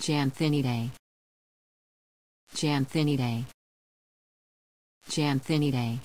Jam thinny day. Jam thinny day. Jam thinny day.